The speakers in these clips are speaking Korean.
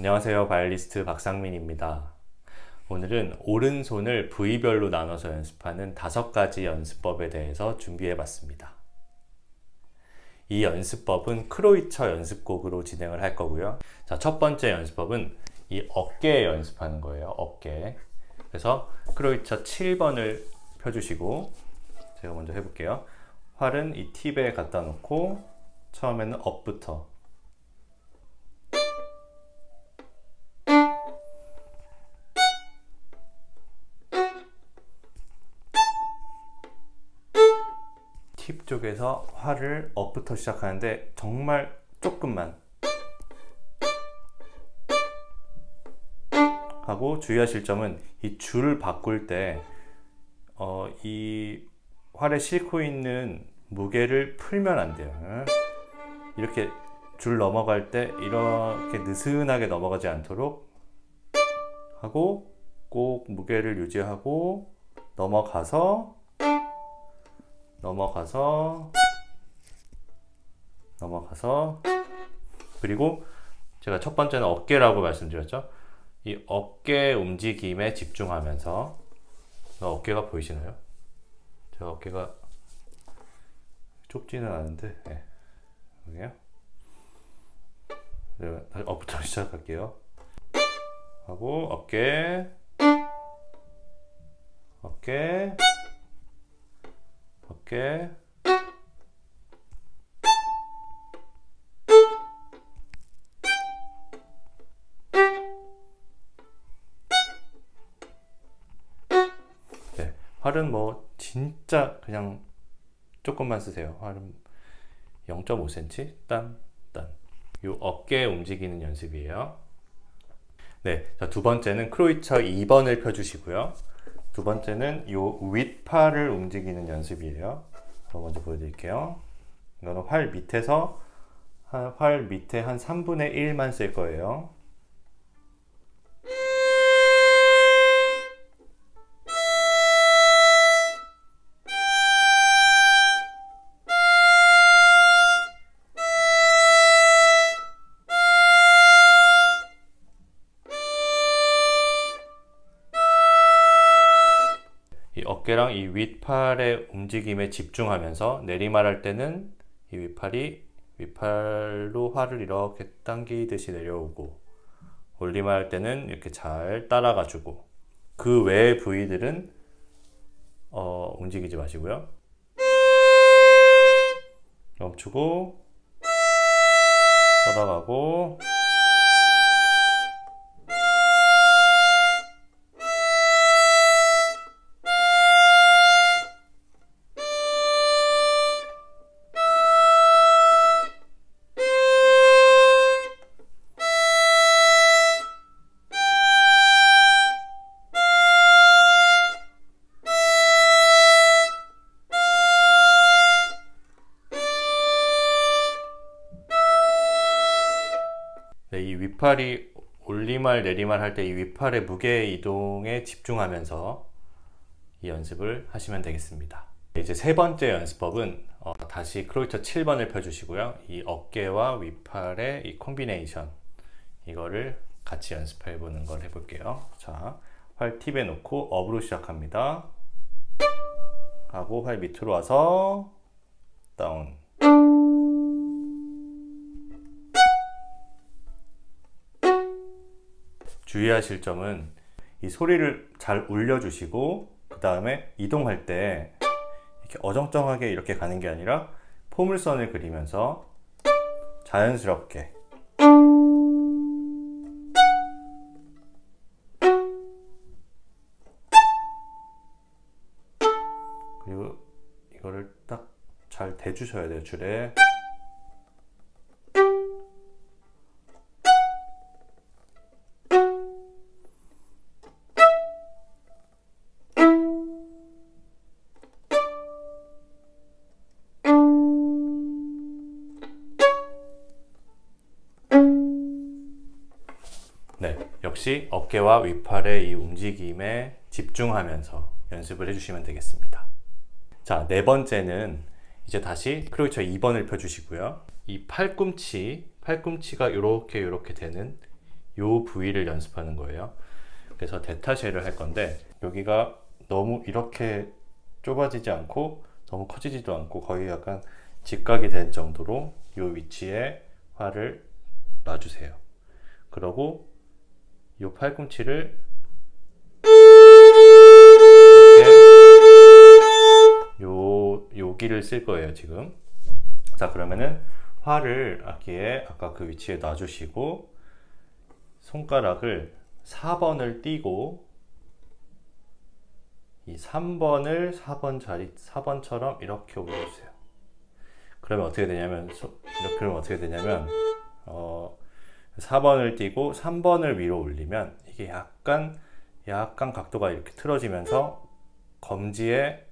안녕하세요. 바이올리스트 박상민입니다. 오늘은 오른손을 부위별로 나눠서 연습하는 다섯 가지 연습법에 대해서 준비해 봤습니다. 이 연습법은 크로이처 연습곡으로 진행을 할 거고요. 자, 첫 번째 연습법은 이 어깨 연습하는 거예요 어깨. 그래서 크로이처 7번을 펴주시고 제가 먼저 해볼게요. 활은 이 tip에 갖다 놓고 처음에는 업부터 팁 쪽에서 활을 업부터 시작하는데 정말 조금만 하고 주의하실 점은 이 줄을 바꿀 때 어, 이 활에 싣고 있는 무게를 풀면 안 돼요. 이렇게 줄 넘어갈 때 이렇게 느슨하게 넘어가지 않도록 하고 꼭 무게를 유지하고 넘어가서 넘어가서 넘어가서 그리고 제가 첫 번째는 어깨라고 말씀드렸죠. 이 어깨 움직임에 집중하면서 어깨가 보이시나요? 제가 어깨가 좁지는 않은데 네. 여기요. 네, 다시 업부터 시작할게요. 하고 어깨 어깨 어깨 네, 활은 뭐 진짜 그냥 조금만 쓰세요. 활은 0.5cm 딴, 딴. 요 어깨 움직이는 연습이에요. 네, 자, 두 번째는 크로이처 2번을 펴주시고요. 두 번째는 요 윗팔을 움직이는 연습이에요. 먼저 보여드릴게요. 이거는 활 밑에서 활 밑에 한 3분의 1만 쓸 거예요. 어깨랑 이 윗팔의 움직임에 집중하면서 내리말할 때는 이 윗팔이 윗팔로 활을 이렇게 당기듯이 내려오고 올리말 할 때는 이렇게 잘 따라가 주고 그 외의 부위들은 어, 움직이지 마시고요. 멈추고 따라가고 네, 이 윗팔이 올리말 내리말 할 때이 윗팔의 무게 이동에 집중하면서 이 연습을 하시면 되겠습니다. 이제 세 번째 연습법은 어, 다시 크로이처 7번을 펴주시고요. 이 어깨와 윗팔의 이 콤비네이션 이거를 같이 연습해 보는 걸 해볼게요. 자, 활 팁에 놓고 업으로 시작합니다. 하고 활 밑으로 와서 다운 주의하실 점은 이 소리를 잘 울려주시고 그 다음에 이동할 때 이렇게 어정쩡하게 이렇게 가는 게 아니라 포물선을 그리면서 자연스럽게 그리고 이거를 딱 잘 대주셔야 돼요 줄에 네, 역시 어깨와 윗팔의 이 움직임에 집중하면서 연습을 해주시면 되겠습니다. 자, 네 번째는 이제 다시 크로이처 2번을 펴주시고요. 이 팔꿈치, 팔꿈치가 이렇게 이렇게 되는 요 부위를 연습하는 거예요. 그래서 데타쉐를 할 건데 여기가 너무 이렇게 좁아지지 않고 너무 커지지도 않고 거의 약간 직각이 될 정도로 요 위치에 활을 놔주세요. 그러고 요 팔꿈치를 이렇게 요 여기를 쓸 거예요 지금. 자 그러면은 활을 악기에 아까 그 위치에 놔주시고 손가락을 4번을 띄고 이 3번을 4번 자리 4번처럼 이렇게 올려주세요. 그러면 어떻게 되냐면 이렇게 그러면 어떻게 되냐면 어 4번을 띄고 3번을 위로 올리면 이게 약간 약간 각도가 이렇게 틀어지면서 검지에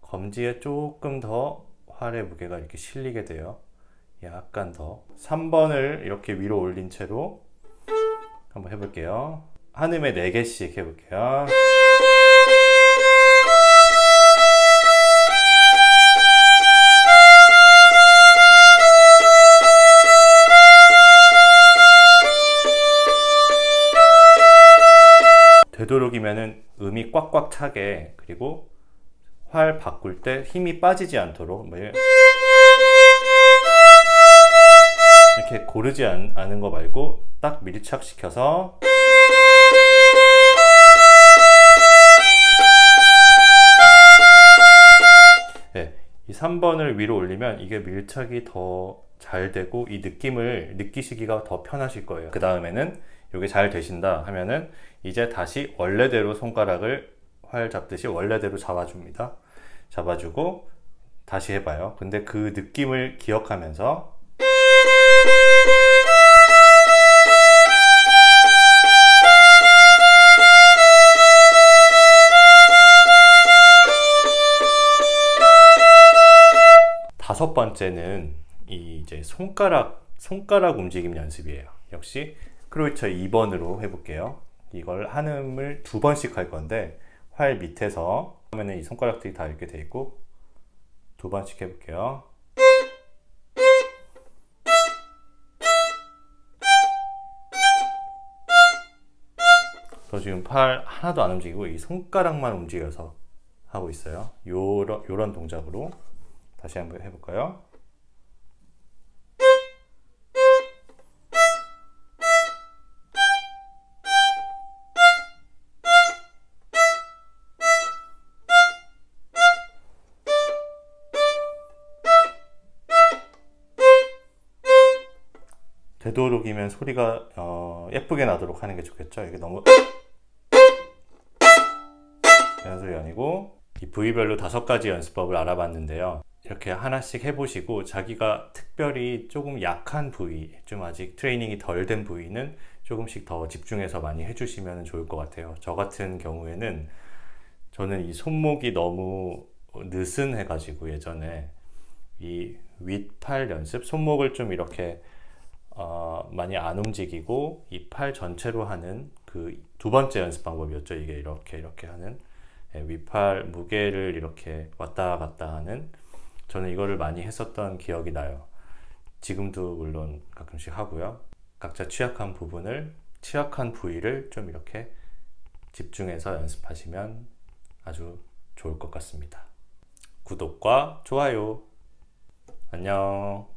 검지에 조금 더 활의 무게가 이렇게 실리게 돼요. 약간 더 3번을 이렇게 위로 올린 채로 한번 해볼게요. 한 음에 4개씩 해볼게요. 되도록이면은 음이 꽉꽉 차게 그리고 활 바꿀 때 힘이 빠지지 않도록 뭐 이렇게 고르지 않, 않은 거 말고 딱 밀착시켜서 네, 이 3번을 위로 올리면 이게 밀착이 더 잘 되고 이 느낌을 느끼시기가 더 편하실 거예요. 그 다음에는 이게 잘 되신다. 하면은 이제 다시 원래대로 손가락을 활 잡듯이 원래대로 잡아줍니다. 잡아주고 다시 해봐요. 근데 그 느낌을 기억하면서 다섯 번째는 이 이제 손가락 손가락 움직임 연습이에요. 역시 크로이처 2번으로 해볼게요. 이걸 한음을 두 번씩 할 건데 활 밑에서 하면은 이 손가락들이 다 이렇게 돼 있고 두 번씩 해볼게요. 저 지금 팔 하나도 안 움직이고 이 손가락만 움직여서 하고 있어요. 요런, 요런 동작으로 다시 한번 해볼까요? 되도록이면 소리가 어, 예쁘게 나도록 하는 게 좋겠죠. 이게 너무 이런 소리 아니고 이 부위별로 다섯 가지 연습법을 알아봤는데요. 이렇게 하나씩 해보시고 자기가 특별히 조금 약한 부위, 좀 아직 트레이닝이 덜 된 부위는 조금씩 더 집중해서 많이 해주시면 좋을 것 같아요. 저 같은 경우에는 저는 이 손목이 너무 느슨해가지고 예전에 이 윗팔 연습, 손목을 좀 이렇게 어, 많이 안 움직이고 이 팔 전체로 하는 그 두 번째 연습 방법이었죠. 이게 이렇게 이렇게 하는 예, 윗팔 무게를 이렇게 왔다 갔다 하는 저는 이거를 많이 했었던 기억이 나요. 지금도 물론 가끔씩 하고요. 각자 취약한 부분을 취약한 부위를 좀 이렇게 집중해서 연습하시면 아주 좋을 것 같습니다. 구독과 좋아요. 안녕.